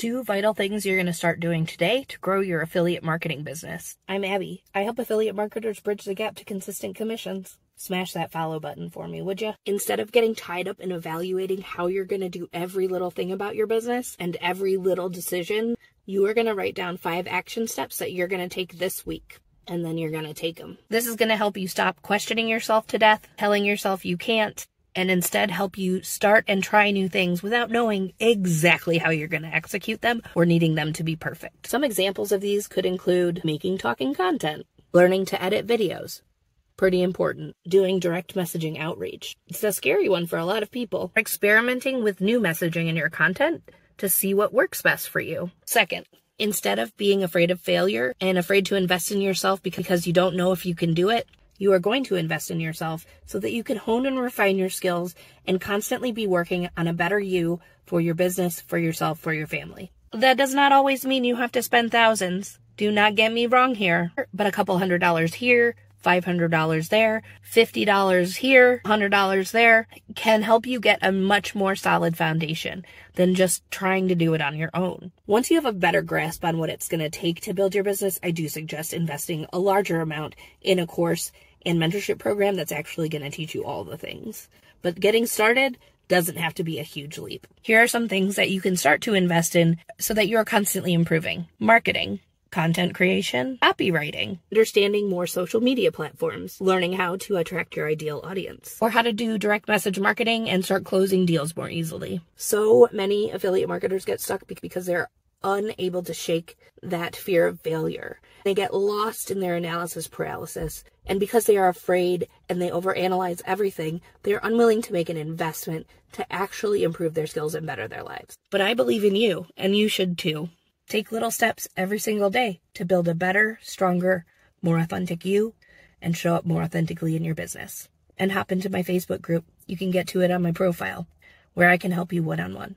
two vital things you're going to start doing today to grow your affiliate marketing business. I'm Abi. I help affiliate marketers bridge the gap to consistent commissions. Smash that follow button for me, would you? Instead of getting tied up in evaluating how you're going to do every little thing about your business and every little decision, you are going to write down five action steps that you're going to take this week and then you're going to take them. This is going to help you stop questioning yourself to death, telling yourself you can't, and instead help you start and try new things without knowing exactly how you're going to execute them or needing them to be perfect. Some examples of these could include making talking content, learning to edit videos, pretty important. Doing direct messaging outreach. It's a scary one for a lot of people. Experimenting with new messaging in your content to see what works best for you. Second, instead of being afraid of failure and afraid to invest in yourself because you don't know if you can do it, you are going to invest in yourself so that you can hone and refine your skills and constantly be working on a better you for your business, for yourself, for your family. That does not always mean you have to spend thousands. Do not get me wrong here, but a couple hundred dollars here, $500 there, $50 here, $100 there can help you get a much more solid foundation than just trying to do it on your own. Once you have a better grasp on what it's going to take to build your business, I do suggest investing a larger amount in a course and mentorship program that's actually going to teach you all the things. But getting started doesn't have to be a huge leap. Here are some things that you can start to invest in so that you're constantly improving. Marketing content creation, copywriting, understanding more social media platforms, learning how to attract your ideal audience, or how to do direct message marketing and start closing deals more easily. So many affiliate marketers get stuck because they're unable to shake that fear of failure. They get lost in their analysis paralysis. And because they are afraid and they overanalyze everything, they are unwilling to make an investment to actually improve their skills and better their lives. But I believe in you, and you should too. Take little steps every single day to build a better, stronger, more authentic you and show up more authentically in your business. And hop into my Facebook group. You can get to it on my profile where I can help you one on one.